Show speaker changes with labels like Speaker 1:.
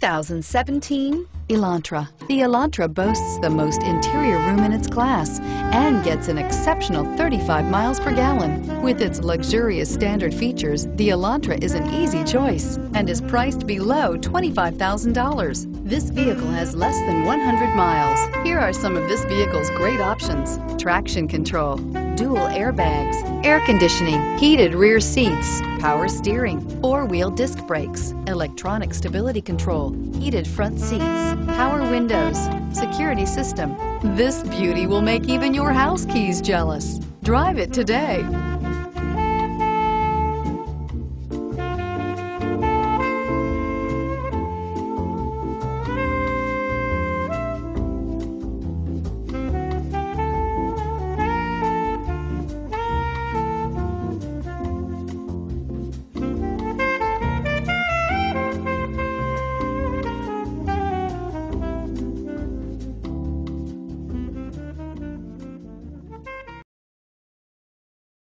Speaker 1: 2017 Elantra. The Elantra boasts the most interior room in its class and gets an exceptional 35 miles per gallon. With its luxurious standard features, the Elantra is an easy choice and is priced below $25,000. This vehicle has less than 100 miles. Here are some of this vehicle's great options. Traction control, dual airbags, air conditioning, heated rear seats, power steering, four-wheel disc brakes, electronic stability control, heated front seats, power windows, security system. This beauty will make even your house keys jealous. Drive it today.